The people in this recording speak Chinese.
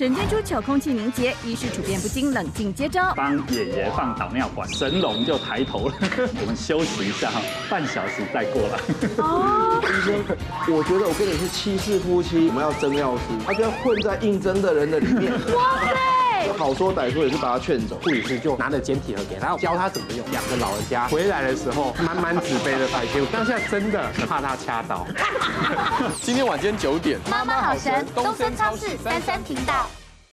整天出糗空气凝结，医师处变不惊，冷静接招。帮爷爷放导尿管，神龙就抬头了。我们休息一下哈，半小时再过来。哦，医生，我觉得我跟你是七世夫妻，我们要争药师，他就要混在应征的人的里面。哇塞！好说歹说也是把他劝走。护理师就拿着简体盒给他，教他怎么用。两个老人家回来的时候，满满纸杯的白切，当下真的怕他掐到。今天晚间九点，妈妈好神，东森超市三三频道。